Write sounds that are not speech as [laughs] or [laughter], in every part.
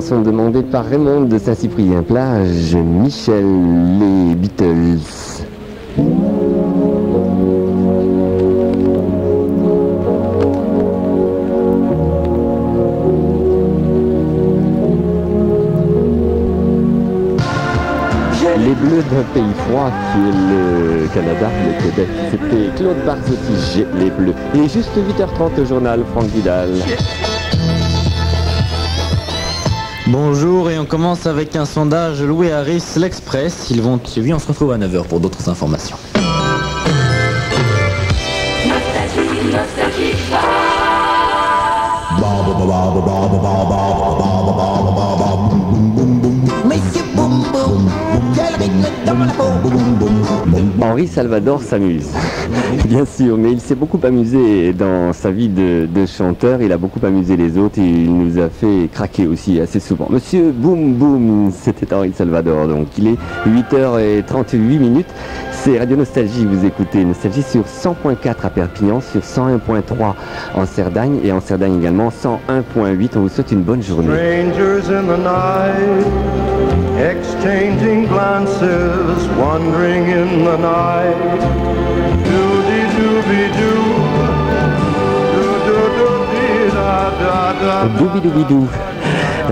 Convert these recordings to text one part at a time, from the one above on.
chanson demandée par Raymond de Saint-Cyprien-Plage, Michel, les Beatles. Les Bleus d'un pays froid qui est le Canada, le Québec. C'était Claude Barzotti, les Bleus. Est juste 8h30 au journal, Franck Vidal. Bonjour et on commence avec un sondage Louis Harris, l'Express. Ils vont suivre, on se retrouve à 9h pour d'autres informations. Henri Salvador s'amuse, [laughs] bien sûr, mais il s'est beaucoup amusé dans sa vie de, de, chanteur. Il a beaucoup amusé les autres et il nous a fait craquer aussi assez souvent. Monsieur Boum Boum, c'était Henri Salvador. Donc il est 8h38 minutes. C'est Radio Nostalgie, vous écoutez Nostalgie sur 100.4 à Perpignan, sur 101.3 en Cerdagne et en Cerdagne également 101.8. On vous souhaite une bonne journée. Strangers in the night, exchanging glances, wandering in the night. Doody dooby doo, doo doo dooby da da da. Dooby dooby doo.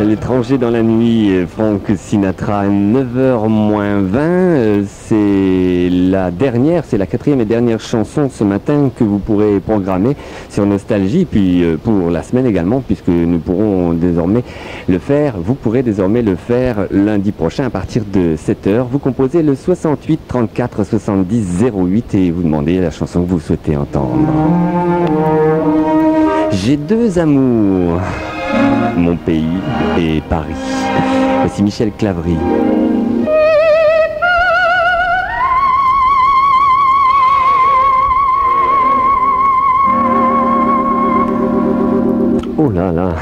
L'étranger dans la nuit, Frank Sinatra, 9h moins 20, euh, c'est la dernière, c'est la quatrième et dernière chanson ce matin que vous pourrez programmer sur Nostalgie, puis euh, pour la semaine également, puisque nous pourrons désormais le faire, vous pourrez désormais le faire lundi prochain à partir de 7h. Vous composez le 68 34 70 08 et vous demandez la chanson que vous souhaitez entendre. J'ai deux amours mon pays et Paris. Voici Michel Clavry. Oh là là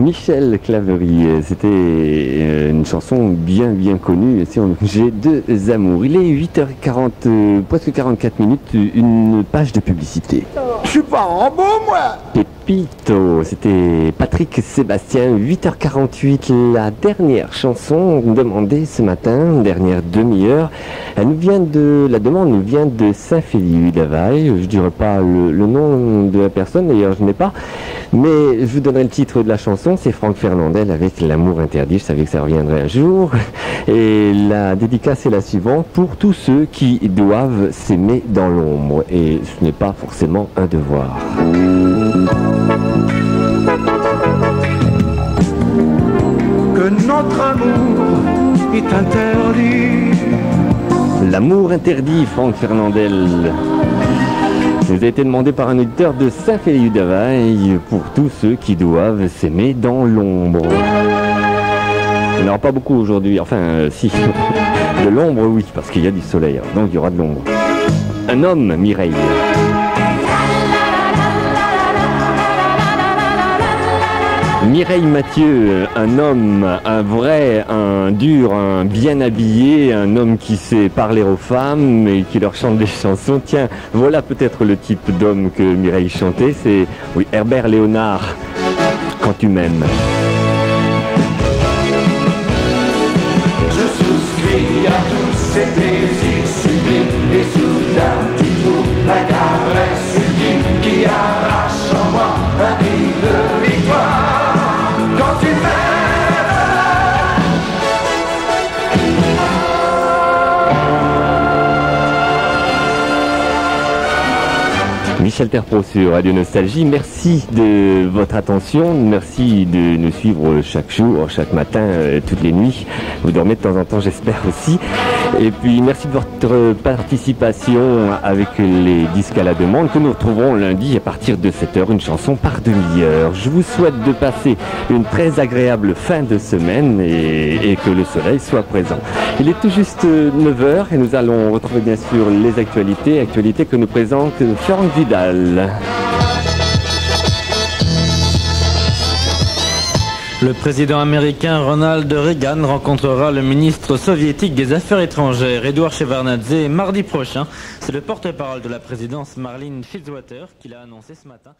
Michel Claverie, c'était euh, une chanson bien bien connue. J'ai deux amours. Il est 8h40, euh, presque 44 minutes, une page de publicité. Je suis pas en beau moi Pépito, c'était Patrick Sébastien, 8h48, la dernière chanson demandée ce matin, dernière demi-heure. Elle nous vient de, la demande nous vient de Saint-Féliu d'Availle. Je dirais pas le, le nom de la personne, d'ailleurs je n'ai pas, mais je vous donnerai le titre de la chanson, c'est Franck Fernandel avec L'amour interdit, je savais que ça reviendrait un jour. Et la dédicace est la suivante, pour tous ceux qui doivent s'aimer dans l'ombre. Et ce n'est pas forcément un devoir. Que notre amour est interdit. L'amour interdit, Franck Fernandel. Vous a été demandé par un auditeur de Saint-Féliu d'Availle pour tous ceux qui doivent s'aimer dans l'ombre. Il n'y en aura pas beaucoup aujourd'hui, enfin euh, si. De l'ombre oui, parce qu'il y a du soleil, donc il y aura de l'ombre. Un homme, Mireille. Mireille Mathieu, un homme, un vrai, un dur, un bien habillé, un homme qui sait parler aux femmes et qui leur chante des chansons. Tiens, voilà peut-être le type d'homme que Mireille chantait, c'est oui, Herbert Léonard, quand tu m'aimes. Michel Terpro sur Radio Nostalgie, merci de votre attention, merci de nous suivre chaque jour, chaque matin, euh, toutes les nuits. Vous dormez de temps en temps, j'espère aussi. Et puis merci de votre participation avec les disques à la demande que nous retrouverons lundi à partir de 7h, une chanson par demi-heure. Je vous souhaite de passer une très agréable fin de semaine et, que le soleil soit présent. Il est tout juste 9h et nous allons retrouver bien sûr les actualités, actualités que nous présente Franck Vidal. Le président américain Ronald Reagan rencontrera le ministre soviétique des Affaires étrangères Edouard Shevardnadze mardi prochain. C'est le porte-parole de la présidence Marlene Fitzwater qui l'a annoncé ce matin.